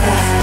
Bye.